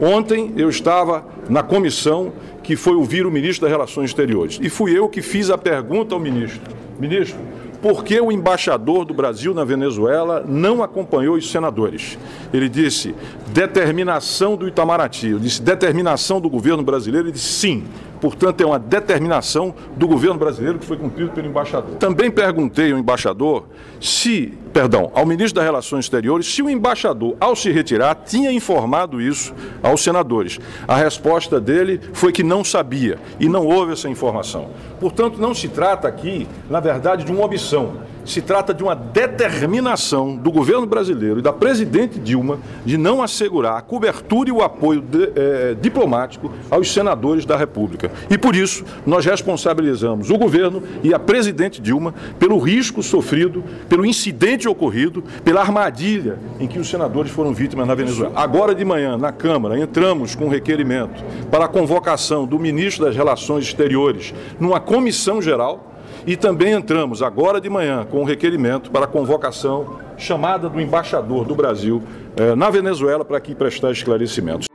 Ontem eu estava na comissão que foi ouvir o ministro das Relações Exteriores e fui eu que fiz a pergunta ao ministro: Ministro, por que o embaixador do Brasil na Venezuela não acompanhou os senadores? Ele disse: determinação do Itamaraty. Eu disse: determinação do governo brasileiro? Ele disse: sim. Portanto, é uma determinação do governo brasileiro que foi cumprido pelo embaixador. Também perguntei ao embaixador se, perdão, ao ministro das Relações Exteriores, se o embaixador, ao se retirar, tinha informado isso aos senadores. A resposta dele foi que não sabia e não houve essa informação. Portanto, não se trata aqui, na verdade, de uma omissão se trata de uma determinação do governo brasileiro e da presidente Dilma de não assegurar a cobertura e o apoio de, eh, diplomático aos senadores da República. E por isso, nós responsabilizamos o governo e a presidente Dilma pelo risco sofrido, pelo incidente ocorrido, pela armadilha em que os senadores foram vítimas na Venezuela. Agora de manhã, na Câmara, entramos com um requerimento para a convocação do ministro das Relações Exteriores numa comissão geral e também entramos agora de manhã com um requerimento para a convocação chamada do embaixador do Brasil eh, na Venezuela para aqui prestar esclarecimentos.